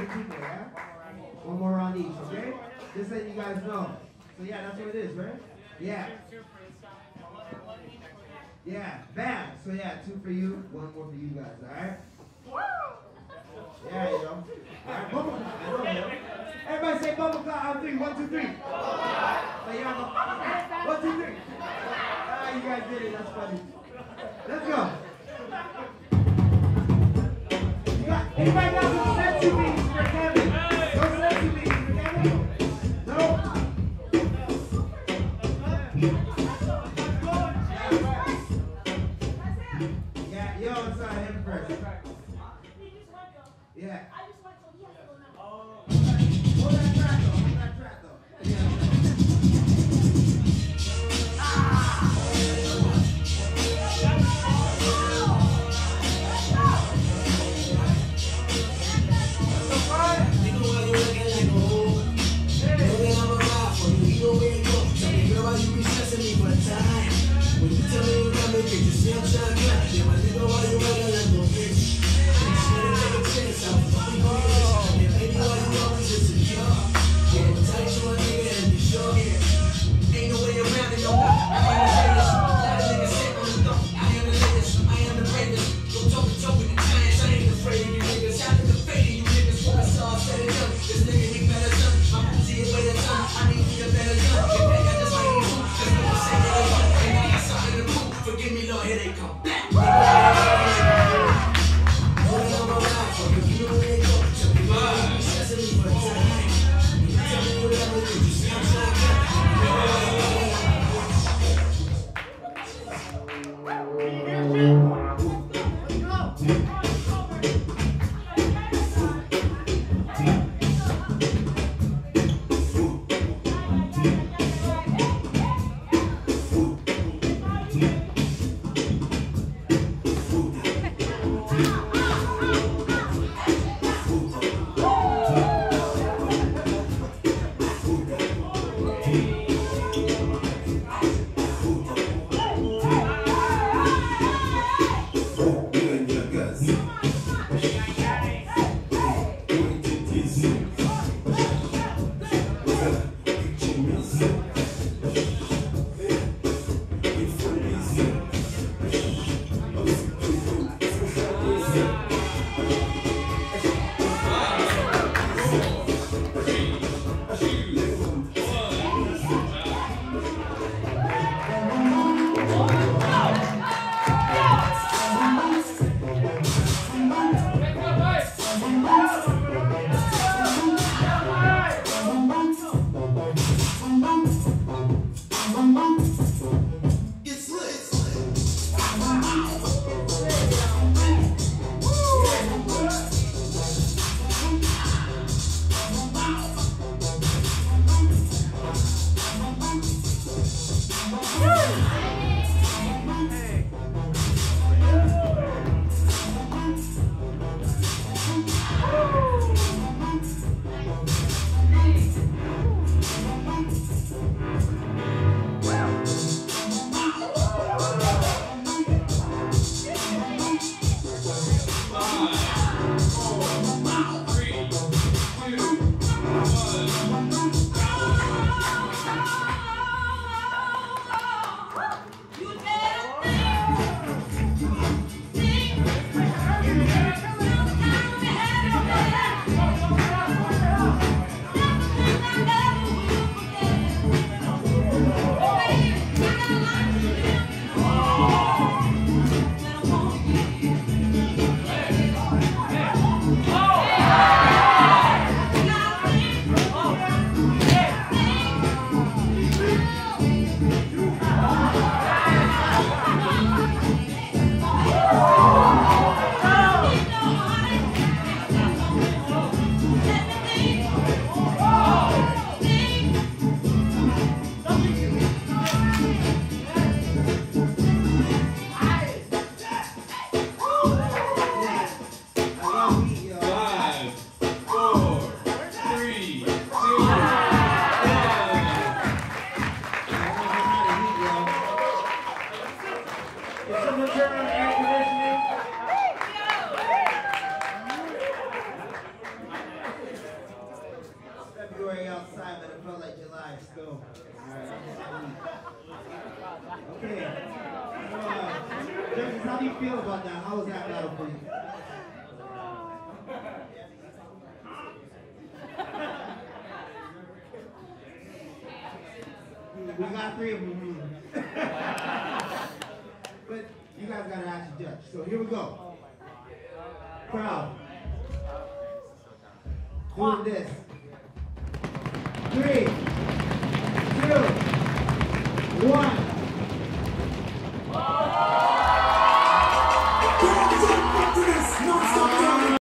the people, yeah? One more on each, okay? Just letting you guys know. So yeah, that's what it is, right? Yeah. Yeah, bam! So yeah, two for you, one more for you guys, alright? Yeah, you know. Alright, bubble I know, you. Everybody say bubble clap on three. One, two, three. So yeah, go. One, two, three. Ah, you guys did it. That's funny. Let's go. You got, anybody got some Yeah, you're outside impressed. Yeah. You see, I'm sure. We got three of them. but you guys got to actually judge. So here we go. Crowd. Doing this. Three, two, one.